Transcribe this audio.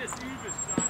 das übelst stark.